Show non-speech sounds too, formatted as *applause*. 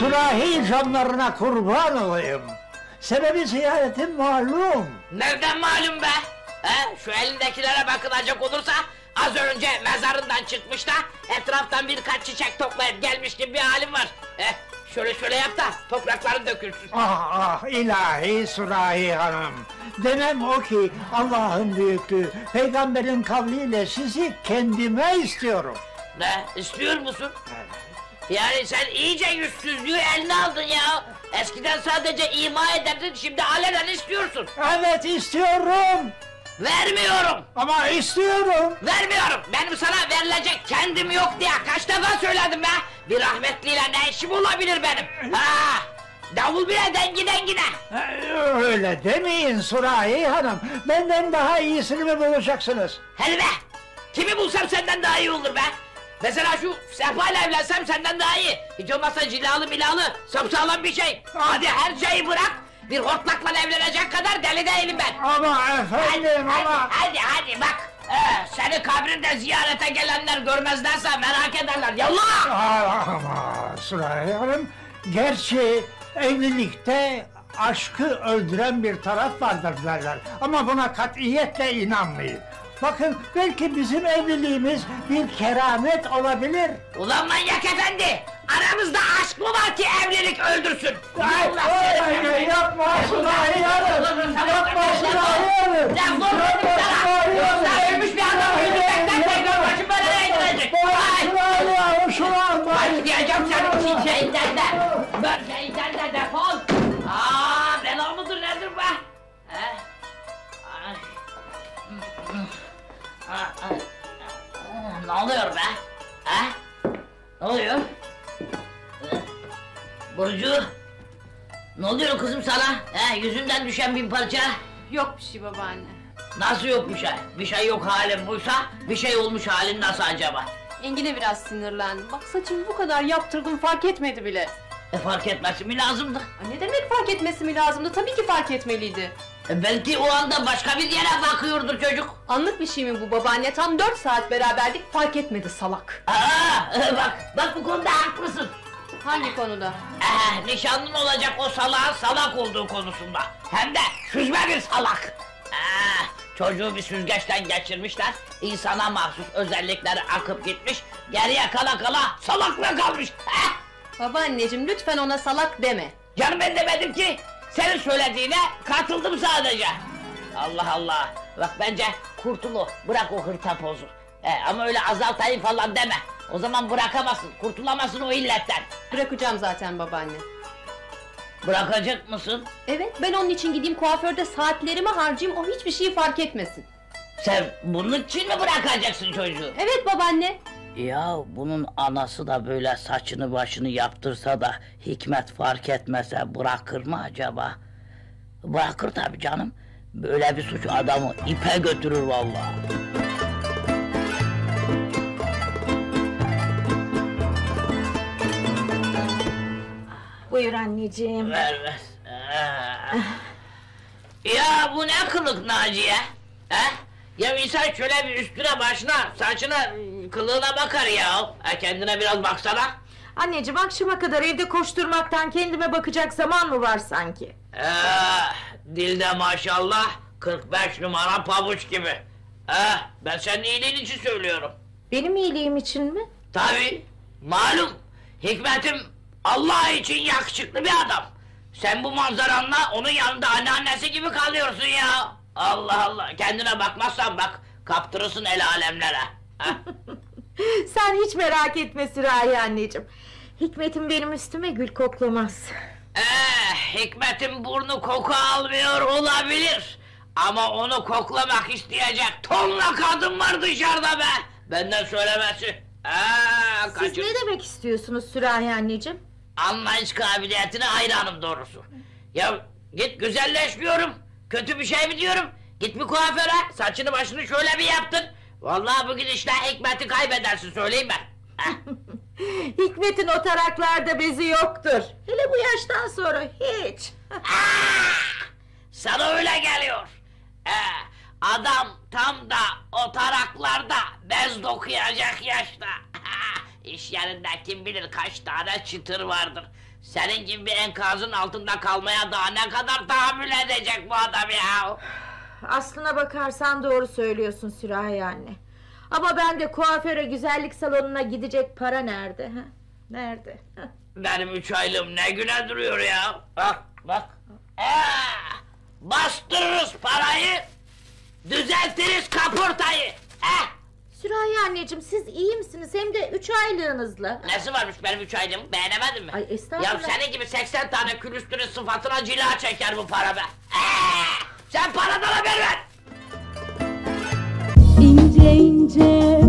Sürahi camlarına kurban olayım. Sebebi ziyaretim malum. Nereden malum be? He? Şu elindekilere bakılacak olursa az önce mezarından çıkmış da etraftan birkaç çiçek toplayıp gelmiş gibi bir halim var. He? Şöyle şöyle yap da toprakların dökülsün. Ah ah ilahi Sürahi Hanım. Demem o ki Allah'ın büyüklüğü, peygamberin kavliyle sizi kendime istiyorum. Ne? İstiyor musun? Yani sen iyice yüzsüzlüğü eline aldın ya. Eskiden sadece ima ederdin şimdi alenen istiyorsun. Evet istiyorum. Vermiyorum. Ama istiyorum. Vermiyorum. Benim sana verilecek kendim yok diye kaç defa söyledim be. Bir rahmetliyle ne işim olabilir benim? Ha! Davul bile dengi dengine. Ee, Öyle demeyin Sürahi Hanım. Benden daha iyisini mi bulacaksınız? Helve! Kimi bulsam senden daha iyi olur be. Mesela şu sehpayla evlensem senden daha iyi. Hiç olmazsa cilalı milalı, sapsağlam bir şey. Hadi her şeyi bırak. Bir hortlakla evlenecek kadar deli değilim ben. Ama efendim hadi, ama... hadi hadi bak. Ee, seni kabrinde ziyarete gelenler görmezlerse merak ederler. Yallah! Aa, Ama Sürahi Hanım, gerçi evlilikte aşkı öldüren bir taraf vardır derler. Ama buna katiyetle inanmayın. Bakın belki bizim evliliğimiz bir keramet olabilir. Ulan manyak efendi! Aramızda aşk mı var ki evlilik öldürsün? Ay, Allah ay, ay, yapma Sürahi Hanım! Yapma Sürahi Hanım! Lan vur dedim sana! Yoksa ölmüş bir adam öldürmekten tekrar başım belaya girecek! Ay! Sürahi Hanım şunu alma! Ay diyeceğim senin şeyinden de! Şeyinden de Ne oluyor be? He? Ne oluyor? He? Burcu! Ne oluyor kızım sana? He, yüzünden düşen bin parça. Yok bir şey babaanne. Nasıl yok bir şey? Bir şey yok halin buysa, bir şey olmuş halin nasıl acaba? Engin'e biraz sinirlendim. Bak saçımı bu kadar yaptırdım fark etmedi bile. E fark etmesi mi lazımdı? Ay, Ne demek fark etmesi mi lazımdı? Tabii ki fark etmeliydi. E belki o anda başka bir yere bakıyordur çocuk. Anlık bir şey mi bu babaanne? Tam dört saat beraberdik fark etmedi salak. Aa, e, bak, bak bu konuda haklısın. Hangi konuda? Eh, nişanlın olacak o salağın salak olduğu konusunda. Hem de süzme bir salak. Eh, çocuğu bir süzgeçten geçirmişler. İnsana mahsus özellikleri akıp gitmiş. Geriye kala kala salakla kalmış. Eh, Babaanneciğim lütfen ona salak deme. canım ben demedim ki. Senin söylediğine katıldım sadece. Allah Allah. Bak bence kurtulu. Bırak o hırtapozu. Eh, ama öyle azaltayım falan deme. O zaman bırakamazsın. Kurtulamazsın o illetten. Bırakacağım zaten babaanne. Bırakacak mısın? Evet ben onun için gideyim kuaförde saatlerimi harcayayım o hiçbir şeyi fark etmesin. Sen bunun için mi bırakacaksın çocuğu? Evet babaanne. Ya bunun anası da böyle saçını başını yaptırsa da Hikmet fark etmese bırakır mı acaba? Bırakır tabii canım. Böyle bir suç adamı ipe götürür vallahi. Buyur anneciğim. Ver ver. Ah. ya bu ne kılık Naciye? He? Ya insan şöyle bir üstüne başına, saçına, kılığına bakar ya. Ha, kendine biraz baksana. Anneciğim akşama kadar evde koşturmaktan kendime bakacak zaman mı var sanki? Eh, dilde maşallah 45 numara pabuç gibi. Eh, ben senin iyiliğin için söylüyorum. Benim iyiliğim için mi? Tabii, malum. Hikmetim Allah için yakışıklı bir adam. Sen bu manzaranla onun yanında anneannesi gibi kalıyorsun ya. Allah Allah, kendine bakmazsan bak, kaptırırsın el alemlere. *laughs* Sen hiç merak etme Sürahi anneciğim. Hikmetim benim üstüme gül koklamaz. Eh, Hikmet'in burnu koku almıyor olabilir. Ama onu koklamak isteyecek tonla kadın var dışarıda be. Benden söylemesi. Aa, Siz ne demek istiyorsunuz Sürahi anneciğim? Anlayış kabiliyetine hayranım doğrusu. Ya git güzelleşmiyorum. Kötü bir şey mi diyorum? Git bir kuaföre saçını başını şöyle bir yaptın. Vallahi bugün işte Hikmet'i kaybedersin söyleyeyim ben. *laughs* Hikmet'in o taraklarda bezi yoktur. Hele bu yaştan sonra hiç. Sana öyle geliyor. Ee, adam tam da o taraklarda bez dokuyacak yaşta. *laughs* İş yerinde kim bilir kaç tane çıtır vardır. Senin gibi bir enkazın altında kalmaya daha ne kadar tahammül edecek bu adam ya? Aslına bakarsan doğru söylüyorsun Sürahi anne. Ama ben de kuaföre güzellik salonuna gidecek para nerede? Ha? Nerede? Benim üç aylığım ne güne duruyor ya? Bak bak. Ee, bastırırız parayı, düzeltiriz kapurtayı. Eh, Sürahi anneciğim siz iyi misiniz? Hem de üç aylığınızla. nesi varmış benim üç aylığım beğenemedin mi? Ay, estağfurullah. Ya senin gibi 80 tane külüstürün sıfatına cila çeker bu para be. Ee, sen paradan haber ver. İnce ince